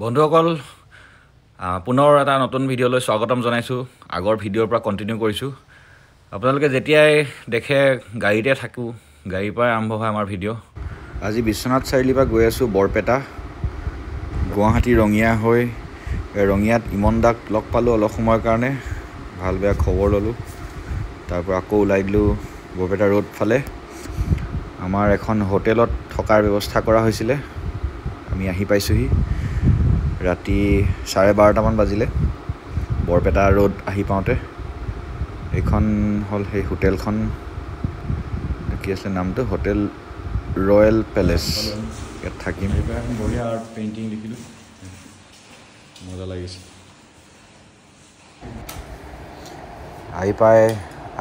বন্ধুসকল পুনৰ এটা নতুন ভিডিঅ'লৈ স্বাগতম জনাইছোঁ। আগৰ ভিডিঅ'ৰ পৰা কণ্টিনিউ কৰিছোঁ। আপোনালোকে যেতিয়াই দেখে গাড়ীতে থাকোঁ গাড়ীৰ পৰাই আৰম্ভ হয় আমাৰ ভিডিঅ' আজি বিশ্বনাথ চাৰিআলিৰ পৰা গৈ আছোঁ বৰপেটা গুৱাহাটী ৰঙিয়া হৈ ৰঙিয়াত ইমন দাক লগ পালোঁ অলপ সময়ৰ কাৰণে ভাল বেয়া খবৰ ল'লোঁ। তাৰপৰা আকৌ ওলাই দিলোঁ বৰপেটা ৰোড ফালে। আমাৰ এখন হোটেলত থকাৰ ব্যৱস্থা কৰা হৈছিলে আমি আহি পাইছোঁহি। ৰাতি চাৰে বাৰটামান বাজিলে। বৰপেটা ৰোড আহি পাওঁতে। এইখন হ'ল সেই হোটেলখন। কি আছিলে নামটো? Hotel royal palace. ইয়াত থাকিম। বঢ়িয়া আৰ্ট পেইণ্টিং দেখিলোঁ। মজা লাগিছে। আহি পাই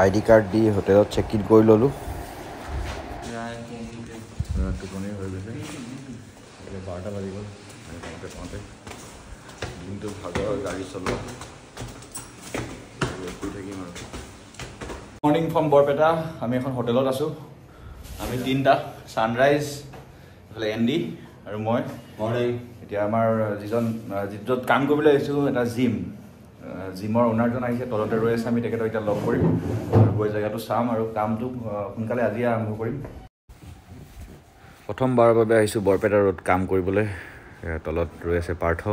আই ডি কাৰ্ড দি হোটেলত চেক ইন কৰি ল'লোঁ। টোপনি হৈ গৈছে। বাৰটা বাজি গ'ল। পাওঁতে পাওঁতে। দিনটো ভাগৰ গাড়ী চলোৱা শুই থাকিম আৰু মৰ্ণিং ফ্ৰম বৰপেটা আমি এখন হোটেলত আছোঁ। আমি তিনিটা ছানৰাইজ এইফালে এণ্ডি আৰু মই। এতিয়া আমাৰ যিজন য'ত কাম কৰিবলৈ আহিছোঁ এটা জিম। জিমৰ অ'নাৰজন আহিছে তলতে ৰৈ আছে আমি তেখেতক এতিয়া লগ কৰিম। আৰু গৈ জেগাটো চাম আৰু কামটো সোনকালে আজিয়ে আৰম্ভ কৰিম। প্ৰথমবাৰৰ বাবে আহিছোঁ বৰপেটা ৰোড কাম কৰিবলৈ। তলত ৰৈ আছে পাৰ্থ।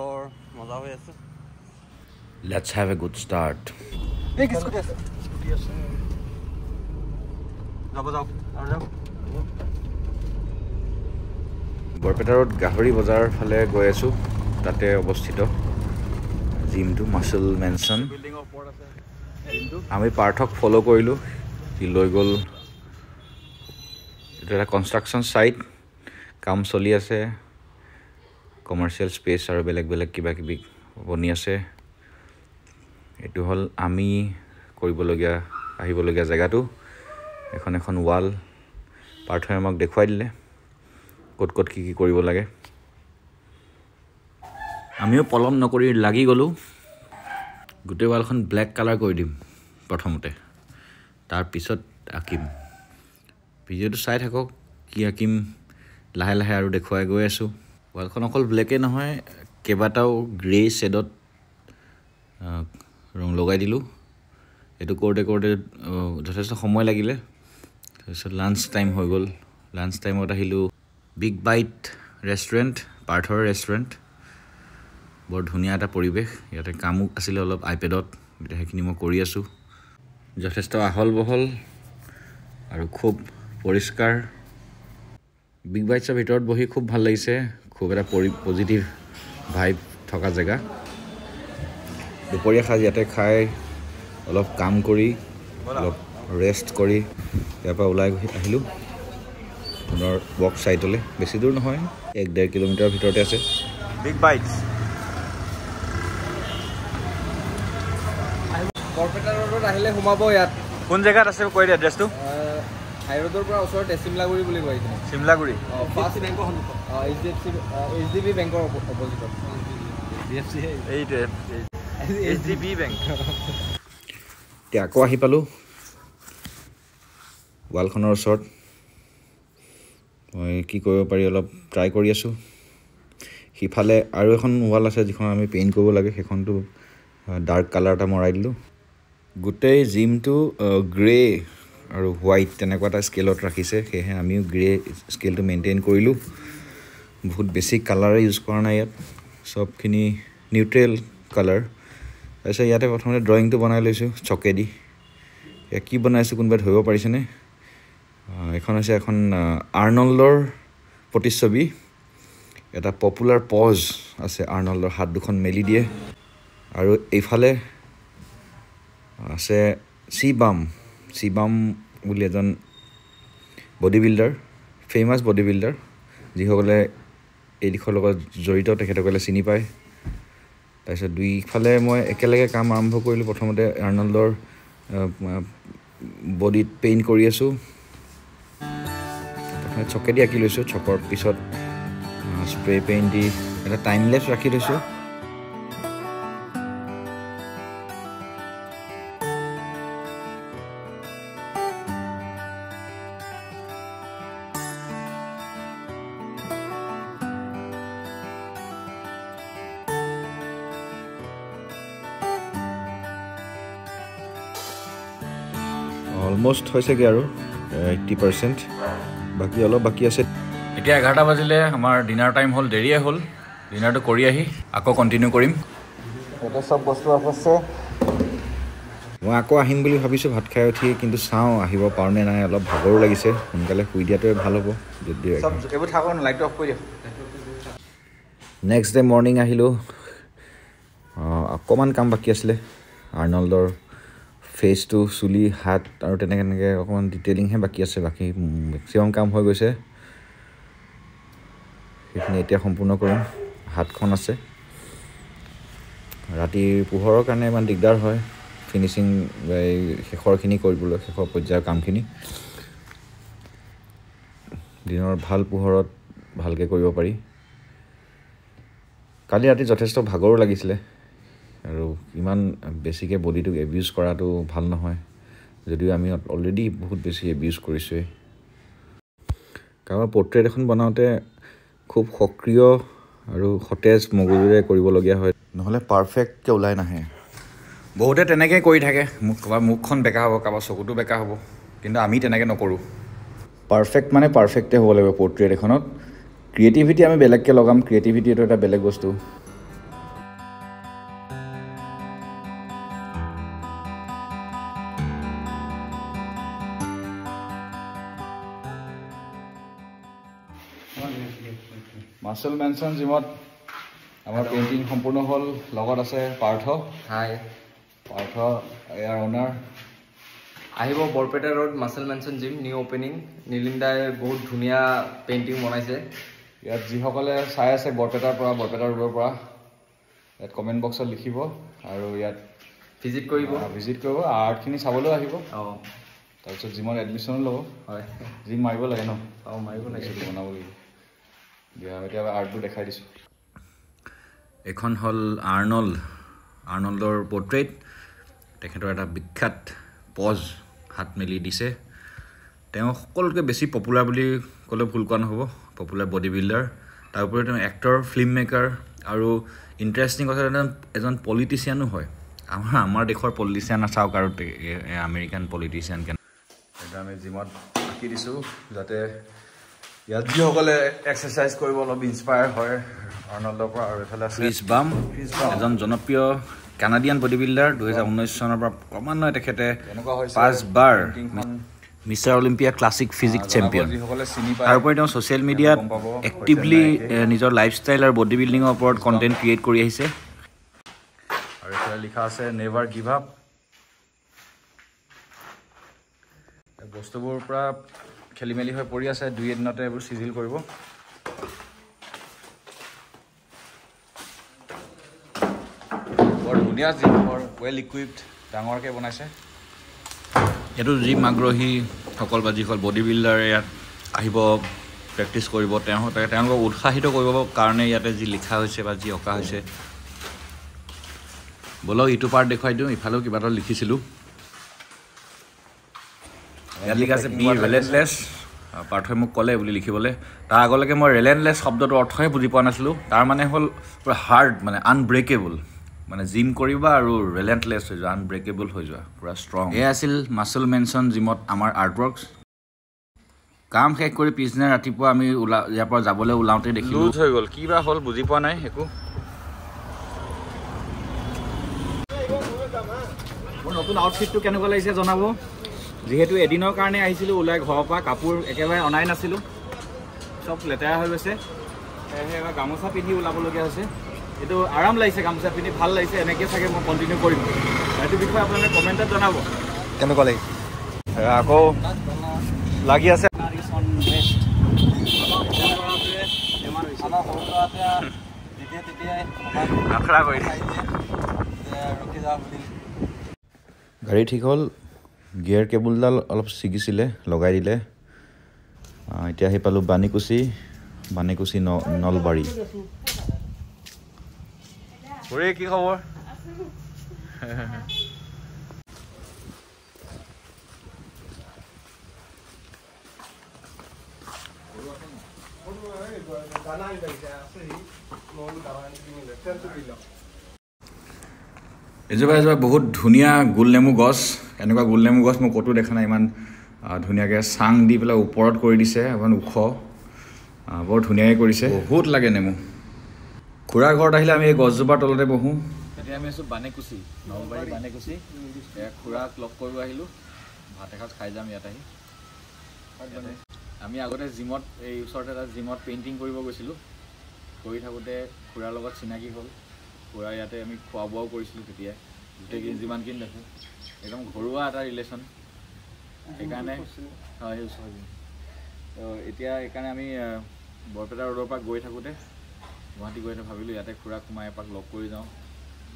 বতৰ মজা হৈ আছে let's have a good start এই কি স্কুটি আছে যাব যাওক আৰু যাওক বৰপেটা ৰোড গাহৰি বজাৰ ফালে গৈ আছোঁ। তাতে অৱস্থিত। জিমটো মাচুল মেনশ্যন আমি পাৰ্থক ফ'ল' কৰিলোঁ। সি লৈ গ'ল। এইটো এটা কনষ্ট্ৰাকশ্যন ছাইট কাম চলি আছে। কমাৰ্চিয়েল স্পেচ আৰু বেলেগ বেলেগ কিবা কিবি বনি আছে। এইটো হ'ল আমি কৰিবলগীয়া আহিবলগীয়া জেগাটো। এখন এখন ৱাল পাৰ্থই আমাক দেখুৱাই দিলে ক'ত ক'ত কি কি কৰিব লাগে। আমিও পলম নকৰি লাগি গ'লোঁ। গোটেই ৱালখন ব্লেক কালাৰ কৰি দিম প্ৰথমতে। তাৰপিছত আঁকিম। ভিডিঅ'টো চাই থাকক কি আঁকিম। লাহে লাহে আৰু দেখুৱাই গৈ আছোঁ। ৱালখন অকল ব্লেকেই নহয় কেইবাটাও গ্ৰে শ্বেডত ৰং লগাই দিলোঁ। এইটো কৰোঁতে কৰোঁতে যথেষ্ট সময় লাগিলে। তাৰপিছত লাঞ্চ টাইম হৈ গ'ল। লাঞ্চ টাইমত আহিলোঁ বিগ বাইট ৰেষ্টুৰেণ্ট পাৰ্থৰ ৰেষ্টুৰেণ্ট বৰ ধুনীয়া এটা পৰিৱেশ। ইয়াতে কামো আছিলে অলপ আইপেডত এতিয়া সেইখিনি মই কৰি আছোঁ। যথেষ্ট আহল বহল আৰু খুব পৰিষ্কাৰ। বিগ বাইটছৰ ভিতৰত বহি খুব ভাল লাগিছে। খুব এটা পৰি পজিটিভ ভাইব থকা জেগা। দুপৰীয়া সাজ ইয়াতে খাই অলপ কাম কৰি অলপ ৰেষ্ট কৰি ইয়াৰ পৰা ওলাই আহিলোঁ। পুনৰ ৱৰ্ক ছাইটলৈ বেছি দূৰ নহয় এক ডেৰ কিলোমিটাৰৰ ভিতৰতে আছে। বিগ বাইটছ বৰপেটা ৰোডত আহিলে সোমাব ইয়াত। কোন জেগাত আছে কৈ দিয়া এড্ৰেছটো হাইৰোডৰ পৰা ওচৰতে চিমলাগুৰি বুলি কয় এইখিনি। চিমলাগুৰি ফাৰ্ষ্ট বেংকৰ সন্মুখত। H D F C H D B বেংকৰ অপজিটত। এইটোৱে এইচ ডি বি বেংক এতিয়া আকৌ আহি পালোঁ। ৱালখনৰ ওচৰত। মই কি কৰিব পাৰি অলপ ট্ৰাই কৰি আছোঁ। সিফালে আৰু এখন ৱাল আছে যিখন আমি পেইণ্ট কৰিব লাগে। সেইখনটো ডাৰ্ক কালাৰ এটা মৰাই দিলোঁ। গোটেই জিমটো গ্ৰে আৰু হোৱাইট তেনেকুৱা এটা স্কেলত ৰাখিছে সেয়েহে আমিও গ্ৰে স্কেলটো মেইনটেইন কৰিলোঁ। বহুত বেছি কালাৰে ইউজ কৰা নাই ইয়াত চবখিনি নিউট্ৰেল কালাৰ তাৰপিছত ইয়াতে প্ৰথমতে ড্ৰয়িংটো বনাই লৈছোঁ চকেদি। এয়া কি বনাইছোঁ কোনোবাই ধৰিব পাৰিছেনে? আহ, এইখন হৈছে এখন আৰ্নল্ডৰ প্ৰতিচ্ছবি। এটা পপুলাৰ পজ আছে আৰ্নল্ডৰ হাত দুখন মেলি দিয়ে। আৰু এইফালে আছে চি বাম চি বাম বুলি এজন body builder famous body builder যিসকলে এই দিশৰ লগত জড়িত তেখেতসকলে চিনি পায়। তাৰপিছত দুইফালে মই একেলগে কাম আৰম্ভ কৰিলোঁ। প্ৰথমতে আৰ্নল্ডৰ বডিত পেইণ্ট কৰি আছোঁ। প্ৰথমে চকেদি আঁকি লৈছোঁ। চকৰ পিছত স্প্ৰে পেইণ্ট দি এটা টাইমলেছ ৰাখি লৈছোঁ। অলমষ্ট হৈছেগৈ আৰু? এইট্টি পাৰ্চেণ্ট বাকী অলপ বাকী আছে। এতিয়া এঘাৰটা বাজিলে আমাৰ ডিনাৰ টাইম হ'ল দেৰিয়ে হ'ল। ডিনাৰটো কৰি আহি আকৌ কণ্টিনিউ কৰিম। এতিয়া চব বস্তু আছে মই আকৌ আহিম বুলি ভাবিছোঁ ভাত খাই উঠি কিন্তু চাওঁ আহিব পাৰোঁ নে নাই অলপ ভাগৰো লাগিছে। সোনকালে শুই দিয়াটোৱে ভাল হ'ব যদি এইবোৰ থাকক লাইটটো অফ কৰি দিয়ক। নেক্সট ডে মৰ্ণিং আহিলোঁ। অকণমান কাম বাকী আছিলে আৰ্নল্ডৰ ফেচটো চুলি হাত আৰু তেনেকৈ তেনেকৈ অকণমান ডিটেইলিংহে বাকী আছে বাকী মেক্সিমাম কাম হৈ গৈছে। সেইখিনি এতিয়া সম্পূৰ্ণ কৰিম। হাতখন আছে। ৰাতিৰ পোহৰৰ কাৰণে ইমান দিগদাৰ হয়। ফিনিচিং এই শেষৰখিনি কৰিবলৈ শেষৰ পৰ্যায়ৰ কামখিনি। দিনৰ ভাল পোহৰত ভালকৈ কৰিব পাৰি। কালি ৰাতি যথেষ্ট ভাগৰো লাগিছিলে। আৰু ইমান বেছিকৈ বডিটোক এবিউজ কৰাটো ভাল নহয়। যদিও আমি অলৰেডি বহুত বেছি এবিউজ কৰিছোঁৱেই। কাৰোবাৰ পৰ্ট্ৰেট এখন বনাওঁতে খুব সক্ৰিয় আৰু সতেজ মগজুৰে কৰিবলগীয়া হয়। নহ'লে পাৰফেক্টকৈ ওলাই নাহে। বহুতে তেনেকৈ কৰি থাকে। মোক কাৰোবাৰ মুখখন বেকা হ'ব কাৰোবাৰ চকুটো বেকা হ'ব। কিন্তু আমি তেনেকৈ নকৰোঁ। পাৰফেক্ট মানে পাৰফেক্টে হ'ব লাগিব পৰ্ট্ৰেট এখনত। ক্ৰিয়েটিভিটি আমি বেলেগকৈ লগাম। ক্ৰিয়েটিভিটি এইটো এটা বেলেগ বস্তু। মাৰ্চেল মেনচন জিমত আমাৰ পেইণ্টিং সম্পূৰ্ণ হ'ল। লগত আছে পাৰ্থ। হাই পাৰ্থ ইয়াৰ অনাৰ আহিব Barpeta road muscle mansion gym new opening নীলিন্দাই বহুত ধুনীয়া পেইণ্টিং বনাইছে। ইয়াত যিসকলে চাই আছে বৰপেটাৰ পৰা বৰপেটা ৰোডৰ পৰা ইয়াত কমেণ্ট বক্সত লিখিব আৰু ইয়াত ভিজিট কৰিব। ভিজিট কৰিব। আৰ্টখিনি চাবলৈও আহিব। অঁ। তাৰপিছত জিমত এডমিশ্যনো ল'ব। হয়। জিম মাৰিব লাগে ন? অঁ মাৰিব লাগে। বনাব লাগিব এইখন হ'ল আৰ্নল্ড আৰ্নল্ডৰ পৰ্ট্ৰেইট। তেখেতৰ এটা বিখ্যাত পজ হাত মেলি দিছে। তেওঁ সকলোতকৈ বেছি পপুলাৰ বুলি ক'লে ভুল কোৱা নহ'ব পপুলাৰ বডি বিল্ডাৰ তাৰ উপৰিও তেওঁ এক্টৰ ফিল্ম মেকাৰ আৰু ইণ্টাৰেষ্টিং কথা এজন পলিটিচিয়ানো হয়। আমাৰ আমাৰ দেশৰ পলিটিচিয়ান চাওক আৰু আমেৰিকান পলিটিচিয়ান কেনে সেইটো আমি জিমত আঁকি দিছোঁ যাতে ইয়াত যিসকলে এক্সাৰচাইজ কৰিব অলপ ইনস্পায়াৰ হয় আৰ্নল্ডৰ পৰা আৰু এইফালে আছে ক্ৰিছ বাম এজন জনপ্ৰিয় কানাডিয়ান বডি বিল্ডাৰ দুহেজাৰ ঊনৈছ চনৰ পৰা ক্ৰমান্বয়ে তেখেতে পাঁচবাৰ mister Olympia classic physique champion তাৰোপৰি তেওঁ ছ'চিয়েল মিডিয়াত এক্টিভলি নিজৰ লাইফষ্টাইল আৰু বডি বিল্ডিঙৰ ওপৰত কণ্টেণ্ট ক্ৰিয়েট কৰি আহিছে। আৰু এইফালে লিখা আছে নেভাৰ গিভ আপ বস্তুবোৰ পূৰা খেলি মেলি হৈ পৰি আছে দুই এদিনতে এইবোৰ চিজিল কৰিব। বৰ ধুনীয়া জিম বৰ ৱেল ইকুইপড ডাঙৰকৈ বনাইছে। এইটো জিম আগ্ৰহীসকল বা যিসকল বডি বিল্ডাৰে ইয়াত আহিব প্ৰেক্টিচ কৰিব তেওঁ তেওঁলোকক উৎসাহিত কৰিবৰ কাৰণে ইয়াতে যি লিখা হৈছে বা যি অঁকা হৈছে। ব'লক ইটো পাৰ্ট দেখুৱাই দিওঁ ইফালেও কিবা এটা লিখিছিলোঁ। ইয়াত লিখা আছে বি ৰেলেণ্টলেছ পাৰ্থই মোক ক'লে বুলি লিখিবলৈ। তাৰ আগলৈকে মই ৰেলেণ্টলেছ শব্দটোৰ অৰ্থহে বুজি পোৱা নাছিলোঁ। তাৰ মানে হ'ল পূৰা হাৰ্ড মানে আনব্ৰেকেবল মানে জিম কৰিবা আৰু ৰেলেণ্টলেছ হৈ যোৱা আনব্ৰেকেবল হৈ যোৱা পূৰা ষ্ট্ৰং এয়া আছিল মাচল মেনচন জিমত আমাৰ আৰ্টৱৰ্কছ কাম শেষ কৰি পিছদিনা ৰাতিপুৱা আমি ওলা ইয়াৰ পৰা যাবলৈ ওলাওঁতে দেখিলোঁ। লুজ হৈ গ'ল। কি বা হ'ল বুজি পোৱা নাই একো। মোৰ নতুন আউটফিটটো কেনেকুৱা লাগিছে জনাব? যিহেতু এদিনৰ কাৰণে আহিছিলোঁ ওলাই ঘৰৰ পৰা কাপোৰ একেবাৰে অনাই নাছিলোঁ। চব লেতেৰা হৈ গৈছে। সেয়েহে এবাৰ গামোচা পিন্ধি ওলাবলগীয়া হৈছে। এইটো আৰাম লাগিছে গামোচা পিন্ধি ভাল লাগিছে এনেকৈ চাগে মই কণ্টিনিউ কৰিম। সেইটো বিষয়ে আপোনালোকে কমেণ্টত জনাব। কেনেকুৱা লাগিছে? আকৌ লাগি আছে। গাড়ী ঠিক হ'ল। গিয়াৰ কেবুলডাল অলপ ছিগিছিলে লগাই দিলে। এতিয়া আহি পালোঁ বাণীকুচি বাণীকুচি ন নলবাৰী। খুৰী কি খবৰ? এজোপা এজোপা বহুত ধুনীয়া গোল নেমু গছ। এনেকুৱা গোলনেমু গছ মই ক'তো দেখা নাই ইমান ধুনীয়াকৈ চাং দি পেলাই ওপৰত কৰি দিছে ইমান ওখ। বৰ ধুনীয়াকৈ কৰিছে। বহুত লাগে নেমু। খুৰাৰ ঘৰত আহিলে আমি এই গছজোপাৰ তলতে বহোঁ। এতিয়া আমি আছোঁ বানেকুচি নলবাৰী বানেকুচি খুৰাক লগ কৰিব আহিলোঁ ভাত এসাঁজ খাই যাম ইয়াত আহি। আমি আগতে জিমত এই ওচৰতে এটা জিমত পেইণ্টিং কৰিব গৈছিলোঁ। কৰি থাকোঁতে খুৰাৰ লগত চিনাকি হ'ল। খুৰা ইয়াতে আমি খোৱা বোৱাও কৰিছিলোঁ তেতিয়াই গোটেইখিনি যিমানখিনি দেখোঁ। একদম ঘৰুৱা এটা ৰিলেশ্যন সেইকাৰণে হয় সেই তো এতিয়া সেইকাৰণে আমি বৰপেটা ৰোডৰ পৰা গৈ থাকোঁতে গুৱাহাটী গৈ ভাবিলোঁ ইয়াতে খুৰাক সোমাই এপাক লগ কৰি যাওঁ।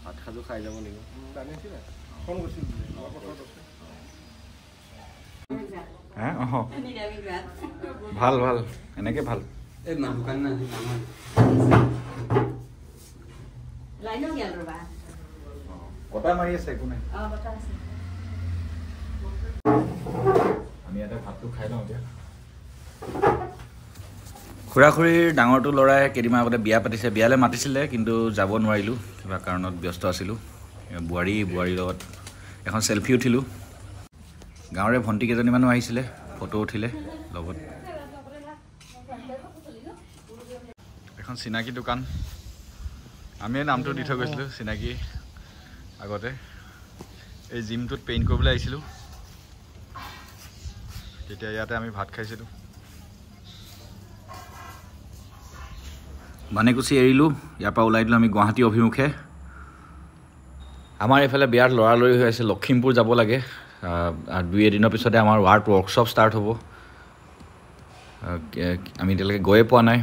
ভাত সাজো খাই যাব লাগিব। ভাল ভাল। এনেকৈ ভাল। এই না আমাৰ লাইনো গেল ৰবা বতাহ মাৰি আছে একো নাই অ বতাহ আছে আমি ইয়াতে ভাতটো খাই লওঁ এতিয়া খুৰা খুৰীৰ ডাঙৰটো ল'ৰাই কেইদিনমান আগতে বিয়া পাতিছে বিয়ালৈ মাতিছিলে কিন্তু যাব নোৱাৰিলোঁ কিবা কাৰণত ব্যস্ত আছিলোঁ। বোৱাৰী বোৱাৰীৰ লগত এখন চেলফি উঠিলোঁ। গাঁৱৰে ভণ্টি কেইজনীমানো আহিছিলে ফটো উঠিলে লগত। এখন চিনাকি দোকান। আমিয়ে নামটো দি থৈ গৈছিলোঁ চিনাকি আগতে। এই জিমটোত পেইণ্ট কৰিবলৈ আহিছিলোঁ। তেতিয়া ইয়াতে আমি ভাত খাইছিলোঁ। বানেকুচি এৰিলোঁ ইয়াৰ পৰা ওলাই দিলোঁ আমি গুৱাহাটী অভিমুখে। আমাৰ এইফালে বিয়াত লৰালৰি হৈ আছে লখিমপুৰ যাব লাগে। দুই এদিনৰ পিছতে আমাৰ আৰ্ট ৱৰ্কশ্বপ ষ্টাৰ্ট হ'ব। আমি এতিয়ালৈকে গৈয়ে পোৱা নাই।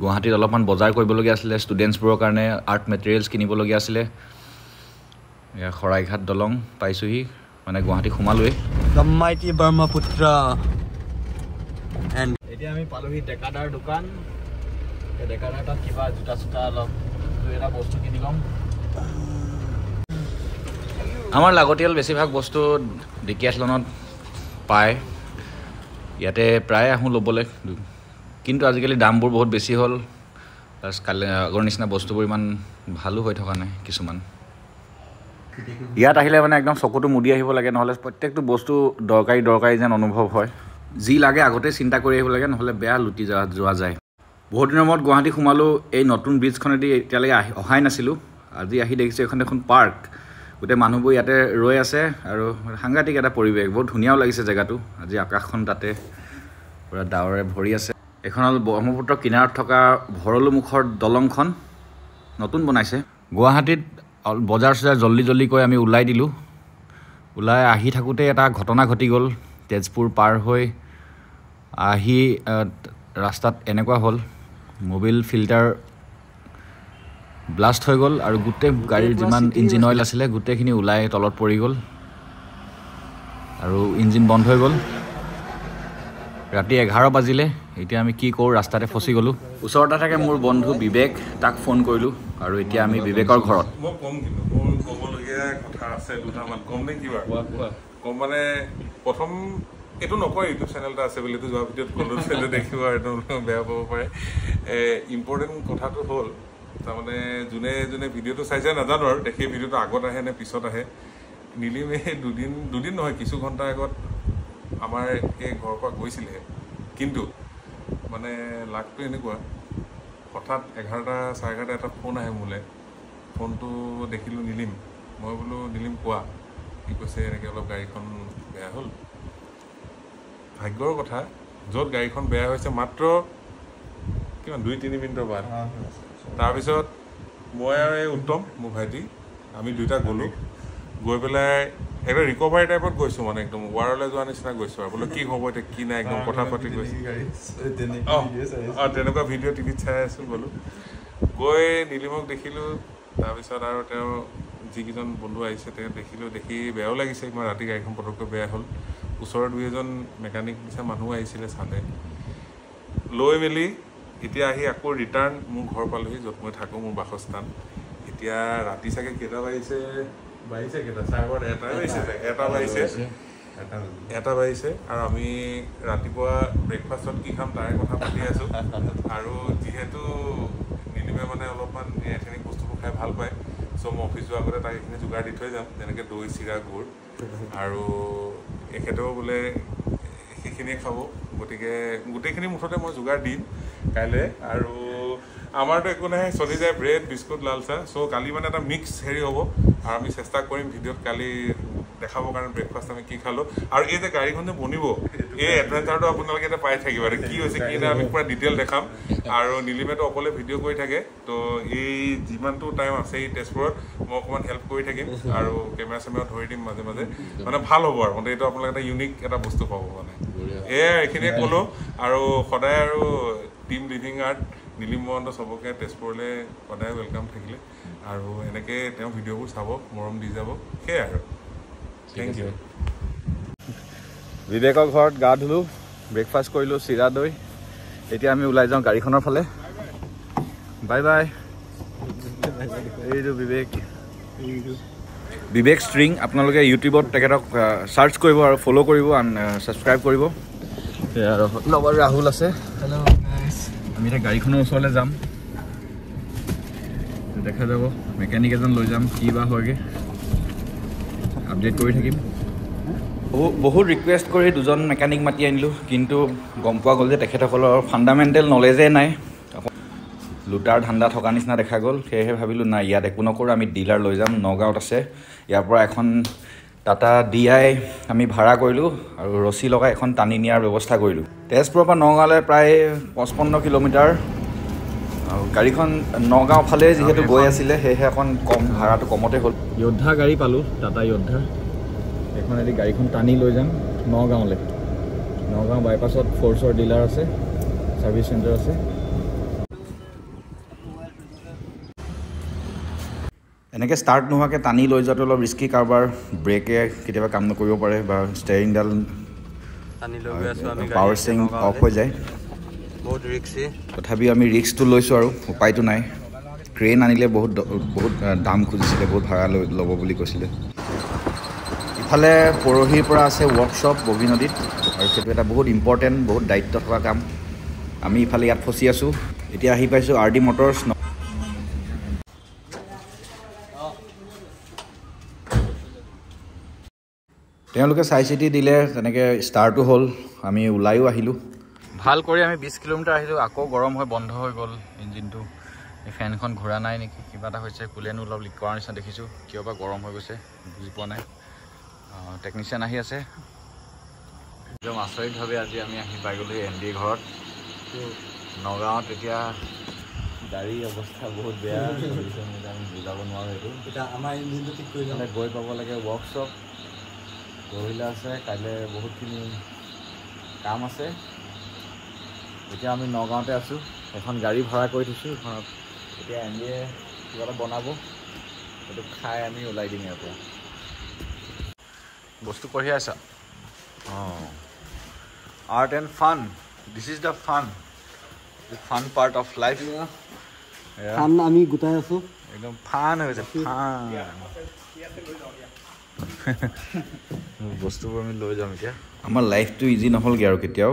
গুৱাহাটীত অলপমান বজাৰ কৰিবলগীয়া আছিলে ষ্টুডেণ্টছবোৰৰ কাৰণে আৰ্ট মেটেৰিয়েলছ কিনিবলগীয়া আছিলে। এয়া শৰাইঘাট দলং পাইছোঁহি মানে গুৱাহাটী সোমালোৱেই। Brahmaputra. And এতিয়া আমি পালোহি ডেকাদাৰ দোকান। ডেকাদাৰ তাত কিবা জোতা চোতা অলপ দুই এটা বস্তু কিনি ল'ম। আমাৰ লাগতিয়াল বেছিভাগ বস্তু ডিকিয়াথলনত পায়। ইয়াতে প্ৰায় আহোঁ ল'বলৈ। কিন্তু আজিকালি দামবোৰ বহুত বেছি হ'ল। প্লাছ কালি আগৰ নিচিনা বস্তুবোৰ ইমান ভালো হৈ থকা নাই কিছুমান। ইয়াত আহিলে মানে একদম চকুটো মুদি আহিব লাগে নহ'লে প্ৰত্যেকটো বস্তু দৰকাৰী দৰকাৰী যেন অনুভৱ হয়। যি লাগে আগতে চিন্তা কৰি আহিব লাগে নহ'লে বেয়া লুটি যোৱা যোৱা যায়। বহুত দিনৰ মূৰত গুৱাহাটী সোমালোঁ এই নতুন ব্ৰিজখনেদি এতিয়ালৈকে আহি অহাই নাছিলোঁ। আজি আহি দেখিছোঁ এখন দেখোন পাৰ্ক গোটেই মানুহবোৰ ইয়াতে ৰৈ আছে আৰু সাংঘাতিক এটা পৰিৱেশ বহুত ধুনীয়াও লাগিছে জেগাটো। আজি আকাশখন তাতে পূৰা ডাৱৰে ভৰি আছে। এইখন হ'ল ব্ৰহ্মপুত্ৰ কিনাৰত থকা ভৰলুমুখৰ দলংখন নতুন বনাইছে। গুৱাহাটীত বজাৰ চজাৰ জল্দি জল্দিকৈ আমি ওলাই দিলোঁ। ওলাই আহি থাকোঁতে এটা ঘটনা ঘটি গ'ল তেজপুৰ পাৰ হৈ আহ, ৰাস্তাত এনেকুৱা হ'ল মবিল ফিল্টাৰ ব্লাষ্ট হৈ গ'ল আৰু গোটেই গাড়ীৰ যিমান ইঞ্জিন অইল আছিলে গোটেইখিনি ওলাই তলত পৰি গ'ল আৰু ইঞ্জিন বন্ধ হৈ গ'ল। ৰাতি এঘাৰ বাজিলে। এতিয়া আমি কি কৰোঁ ৰাস্তাতে ফচি গ'লোঁ। ওচৰতে থাকে মোৰ বন্ধু বিবেক তাক ফোন কৰিলোঁ আৰু এতিয়া আমি বিবেকৰ ঘৰত। মই কম কিন্তু মোৰ ক'বলগীয়া কথা আছে দুটামান। কম নে কিবা কম মানে প্ৰথম এইটো নকয় ইউটিউব চেনেল এটা আছে বুলি এইটো যোৱা ভিডিঅ'ত ক'লো চেনেল দেখিব আৰু বেয়া পাব পাৰে। ইম্পৰ্টেণ্ট কথাটো হ'ল তাৰমানে যোনে যোনে ভিডিঅ'টো চাইছে নাজানো আৰু দেখি ভিডিঅ'টো আগত আহে নে পিছত আহে। নীলিমে দুদিন দুদিন নহয় কিছু ঘণ্টাৰ আগত আমাৰ এই ঘৰৰ পৰা গৈছিলে। কিন্তু মানে লাকটো এনেকুৱা হঠাৎ এঘাৰটা চাৰে এঘাৰটা এটা ফোন আহে মোলৈ। ফোনটো দেখিলোঁ নীলিম। মই বোলো নীলিম কোৱা? সি কৈছে এনেকৈ অলপ গাড়ীখন বেয়া হ'ল। ভাগ্যৰ কথা য'ত গাড়ীখন বেয়া হৈছে মাত্ৰ কিমান দুই তিনি মিনিটৰ বাদ তাৰপিছত মই আৰু এই উত্তম মোৰ ভাইটি আমি দুইটা গ'লোঁ। গৈ পেলাই একদম ৰিকভাৰী টাইপত গৈছোঁ মানে একদম ৱাৰলৈ যোৱা নিচিনা গৈছোঁ আৰু। বোলো কি হ'ব এতিয়া কি নাই একদম কথা পাতি গৈছোঁ অঁ অঁ তেনেকুৱা ভিডিঅ' টিভিত চাই আছোঁ গ'লোঁ গৈ নীলিমক দেখিলোঁ তাৰপিছত আৰু তেওঁ যিকেইজন বন্ধু আহিছে তেওঁ দেখিলোঁ দেখি বেয়াও লাগিছে ইমান ৰাতি গাড়ীখন পটককৈ বেয়া হ'ল। ওচৰৰ দুই এজন মেকানিক নিচিনা মানুহ আহিছিলে চালে। লৈ মেলি এতিয়া আহি আকৌ ৰিটাৰ্ণ মোৰ ঘৰ পালোহি য'ত মই থাকোঁ মোৰ বাসস্থান। এতিয়া ৰাতি চাগে কেইটা বাজিছে? বাজিছে কেইটা চাৰে বাৰত এটা বাজিছে চাগে এটা বাজিছে এটা বাজিছে আৰু আমি ৰাতিপুৱা ব্ৰেকফাষ্টত কি খাম তাৰে কথা পাতি আছোঁ। আৰু যিহেতু নীলিমে মানে অলপমান এথেনিক বস্তুবোৰ খাই ভাল পায় চ' মই অফিচ যোৱাৰ আগতে তাক এইখিনি যোগাৰ দি থৈ যাম যেনেকৈ দৈ চিৰা গুৰ আৰু এখেতেও বোলে সেইখিনিয়ে খাব গতিকে গোটেইখিনি মুঠতে মই যোগাৰ দিম কাইলৈ। আৰু আমাৰতো একো নাই চলি যায় ব্ৰেড বিস্কুট লাল চাহ। চ' কালি মানে এটা মিক্স হেৰি হ'ব আৰু আমি চেষ্টা কৰিম ভিডিঅ'ত কালি দেখাবৰ কাৰণে ব্ৰেকফাষ্ট আমি কি খালোঁ। আৰু এই যে গাড়ীখন যে বনিব এই এডভেঞ্চাৰটো আপোনালোকে এতিয়া পাই থাকিব। আৰু কি হৈছে কি নাই আমি পূৰা ডিটেইল দেখাম। আৰু নীলিমেতো অকলে ভিডিঅ' কৰি থাকে তো এই যিমানটো টাইম আছে এই তেজপুৰত মই অকণমান হেল্প কৰি থাকিম আৰু কেমেৰা চেমেৰা ধৰি দিম মাজে মাজে। মানে ভাল হ'ব আৰু মানে এইটো আপোনালোকে এটা ইউনিক এটা বস্তু পাব মানে। এয়াই এইখিনিয়ে ক'লোঁ। আৰু সদায় আৰু team living art Nilim Mahanta চবকে তেজপুৰলৈ সদায় ৱেলকাম থাকিলে। আৰু এনেকৈ তেওঁ ভিডিঅ'বোৰ চাব মৰম দি যাব সেয়াই আৰু। থেংক ইউ বিবেকৰ ঘৰত গা ধুলোঁ ব্ৰেকফাষ্ট কৰিলোঁ চিৰা দৈ। এতিয়া আমি ওলাই যাওঁ গাড়ীখনৰ ফালে। বাই বাই এইটো বিবেক। বিবেক ষ্ট্ৰিং আপোনালোকে ইউটিউবত তেখেতক ছাৰ্চ কৰিব আৰু ফ'ল' কৰিব ছাবস্ক্ৰাইব কৰিব। আৰু লগত ৰাহুল আছে। আমি এতিয়া গাড়ীখনৰ ওচৰলৈ যাম। দেখা যাব মেকানিক এজন লৈ যাম কি বা হয়গৈ। আপডেট কৰি থাকিম। বহু- বহুত ৰিকুৱেষ্ট কৰি দুজন মেকানিক মাতি আনিলোঁ কিন্তু গম পোৱা গ'ল যে তেখেতসকলৰ ফাণ্ডামেণ্টেল নলেজেই নাই। লুটাৰ ধান্দা থকা নিচিনা দেখা গ'ল সেয়েহে ভাবিলোঁ নাই ইয়াত একো নকৰোঁ আমি ডিলাৰ লৈ যাম নগাঁৱত আছে। ইয়াৰ পৰা এখন টাটা ডি আই আমি ভাড়া কৰিলোঁ আৰু ৰছী লগাই এখন টানি নিয়াৰ ব্যৱস্থা কৰিলোঁ। তেজপুৰৰ পৰা নগাঁৱলৈ প্ৰায় পঁচপন্ন কিলোমিটাৰ। আৰু গাড়ীখন নগাঁও ফালে যিহেতু গৈ আছিলে সেয়েহে অকণ কম ভাড়াটো কমতে হ'ল। য়োদ্ধা গাড়ী পালোঁ টাটা য়োদ্ধা। এইখনেদি গাড়ীখন টানি লৈ যাম নগাঁৱলৈ। নগাঁও বাইপাছত ফ'ৰ্চৰ ডিলাৰ আছে ছাৰ্ভিচ চেণ্টাৰ আছে। এনেকৈ ষ্টাৰ্ট নোহোৱাকৈ টানি লৈ যোৱাটো অলপ ৰিস্কি কাৰবাৰ ব্ৰেকে কেতিয়াবা কাম নকৰিব পাৰে বা ষ্টেৰিংডাল পাৱাৰ ষ্টেৰিং অফ হৈ যায়। তথাপিও আমি ৰিস্কটো লৈছোঁ আৰু উপায়টো নাই। ক্ৰেইন আনিলে বহুত বহুত দাম খুজিছিলে বহুত ভাড়া লৈ ল'ব বুলি কৈছিলে। ইফালে পৰহিৰ পৰা আছে ৱৰ্কশ্বপ বগী নদীত আৰু সেইটো এটা বহুত ইম্পৰ্টেণ্ট বহুত দায়িত্ব থকা কাম। আমি ইফালে ইয়াত ফচি আছোঁ। এতিয়া আহি পাইছোঁ আৰ ডি মটৰ্ছ তেওঁলোকে চাই চিতি দিলে তেনেকৈ ষ্টাৰ্টো হ'ল। আমি ওলায়ো আহিলোঁ। ভাল কৰি আমি বিছ কিলোমিটাৰ আহিলোঁ। আকৌ গৰম হৈ বন্ধ হৈ গ'ল ইঞ্জিনটো। এই ফেনখন ঘূৰা নাই নেকি? কিবা এটা হৈছে কুলেনো অলপ লিক কৰাৰ নিচিনা দেখিছোঁ। কিয় বা গৰম হৈ গৈছে বুজি পোৱা নাই। টেকনিচিয়ান আহি আছে। একদম আচৰিতভাৱে আজি আমি আহি পাই গ'লোঁ এম ডি ঘৰত। নগাঁৱত এতিয়া গাড়ীৰ অৱস্থা বহুত বেয়া। আমি বুজাব নোৱাৰোঁ এইটো। এতিয়া আমাৰ ইঞ্জিনটো ঠিক কৰি গৈ পাব লাগে ৱৰ্কশ্বপ পৰহিলে আছে কাইলৈ বহুতখিনি কাম আছে। এতিয়া আমি নগাঁৱতে আছোঁ। এখন গাড়ী ভাড়া কৰি থৈছোঁ। এইখনত এতিয়া এম এ কিবা এটা বনাব। সেইটো খাই আমি ওলাই দিম ইয়াৰ পৰা। বস্তু কঢ়িয়াই আছা? অঁ। Art and fun this is the fun fun part of life ধান আমি গোটাই আছোঁ। একদম ফান হৈ গৈছে। ফান বস্তুবোৰ আমি লৈ যাম এতিয়া। আমাৰ লাইফটো ইজি নহ'লগৈ আৰু কেতিয়াও।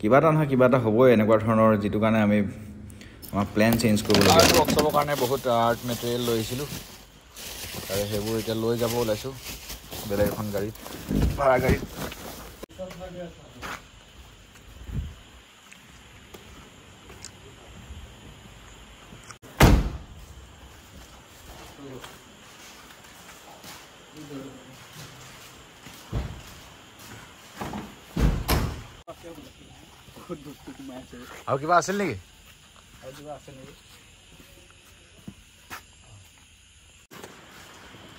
কিবা এটা নহয় কিবা এটা হ'বই এনেকুৱা ধৰণৰ যিটো কাৰণে আমি আমাৰ প্লেন চেঞ্জ কৰিবলগীয়া ৱৰ্কশ্বপৰ কাৰণে বহুত আৰ্ট মেটেৰিয়েল লৈ আহিছিলোঁ। আৰু সেইবোৰ এতিয়া লৈ যাব ওলাইছোঁ। বেলেগ এখন গাড়ীত। ভাড়া গাড়ীত। আৰু কিবা আছিল নেকি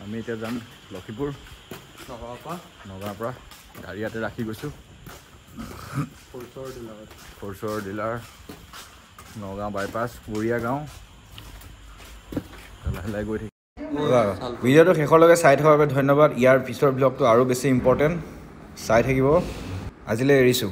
আমি এতিয়া যাম লক্ষীপুৰ। নগাঁৱৰ পৰা। গাড়ী ইয়াতে ৰাখি গৈছোঁ। ফ'ৰ্চৰ ডিলাৰ নগাঁও বাইপাছ বৰিয়া গাঁও। লাহে লাহে গৈ থাকিম ভিডিঅ'টো শেষলৈকে চাই থকাৰ বাবে ধন্যবাদ। ইয়াৰ পিছৰ ব্লগটো আৰু বেছি ইম্পৰ্টেণ্ট চাই থাকিব। আজিলৈ এৰিছোঁ।